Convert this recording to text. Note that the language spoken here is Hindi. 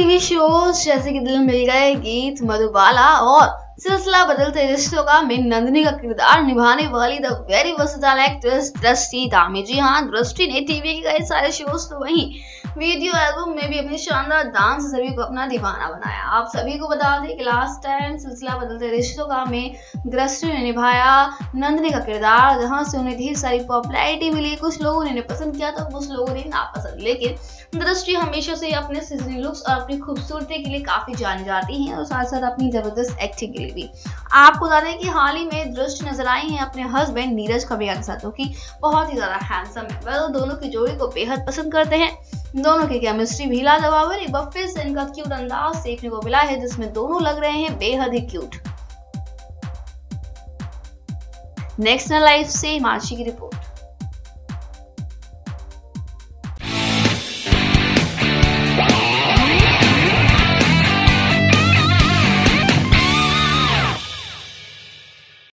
टीवी शो जैसे कि दिल मिल गए गीत, मधुबाला और सिलसिला बदलते रिश्तों का में नंदनी का किरदार निभाने वाली द वेरी वर्सटाइल एक्ट्रेस दृष्टि दामी जी हाँ दृष्टि ने टीवी के कई सारे शोज़ तो वहीं वीडियो एल्बम में भी अपने शानदार डांस सभी को अपना दीवाना बनाया। आप सभी को बता दें कि लास्ट टाइम सिलसिला बदलते रिश्तों का में दृष्टि ने निभाया। नंदनी का किरदार, जहाँ से उन्हें ढेर सारी पॉपुलैरिटी मिली, कुछ लोगों ने पसंद किया तो कुछ लोगों ने नापसंद। लेकिन दृष्टि हमेशा से अपने सीजनी लुक्स और अपनी खूबसूरती के लिए काफ़ी जानी जाती हैं और साथ साथ अपनी ज़बरदस्त एक्टिंग के लिए भी। आपको बता दें कि हाल ही में दृष्टि नज़र आई हैं अपने हस्बैंड नीरज कबिया के साथ कि बहुत ही ज़्यादा हैंडसम है। वह दोनों की जोड़ी को बेहद पसंद करते हैं। दोनों की केमिस्ट्री भी लाजवाब है एक बार फिर से इनका क्यूट अंदाज देखने को मिला है, जिसमें दोनों लग रहे हैं बेहद ही क्यूट नेक्स्ट लाइफ से हिमाची की रिपोर्ट